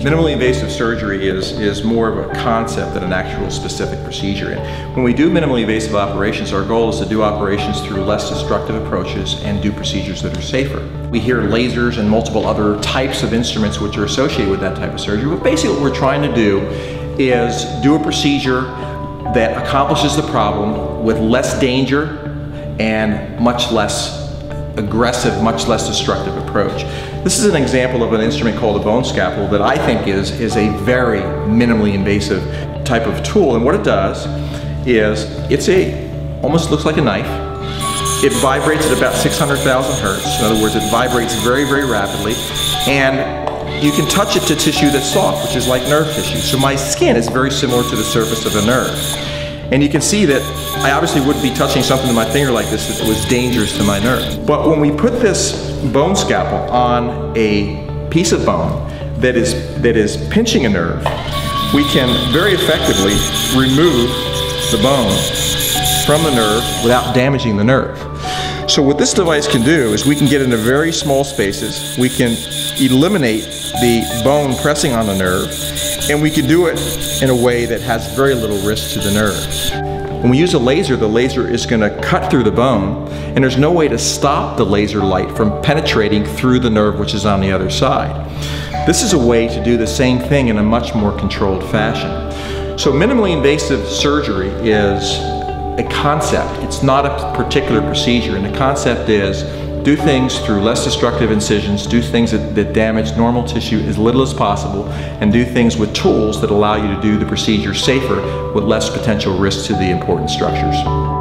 Minimally invasive surgery is, is more of a concept than an actual specific procedure. And when we do minimally invasive operations, our goal is to do operations through less destructive approaches and do procedures that are safer. We hear lasers and multiple other types of instruments which are associated with that type of surgery, but basically what we're trying to do is do a procedure that accomplishes the problem with less danger and much less aggressive, much less destructive approach. This is an example of an instrument called a bone scalpel that I think is, is a very minimally invasive type of tool. And what it does is it's a, almost looks like a knife. It vibrates at about 600,000 hertz. In other words, it vibrates very, very rapidly. And you can touch it to tissue that's soft, which is like nerve tissue. So my skin is very similar to the surface of a nerve. And you can see that I obviously wouldn't be touching something to my finger like this it was dangerous to my nerve. But when we put this bone scalpel on a piece of bone that is, that is pinching a nerve, we can very effectively remove the bone from the nerve without damaging the nerve. So what this device can do is we can get into very small spaces, we can eliminate the bone pressing on the nerve, and we can do it in a way that has very little risk to the nerve. When we use a laser, the laser is going to cut through the bone, and there's no way to stop the laser light from penetrating through the nerve which is on the other side. This is a way to do the same thing in a much more controlled fashion. So minimally invasive surgery is a concept. It's not a particular procedure. And the concept is do things through less destructive incisions, do things that, that, damage normal tissue as little as possible, and do things with tools that allow you to do the procedure safer with less potential risk to the important structures.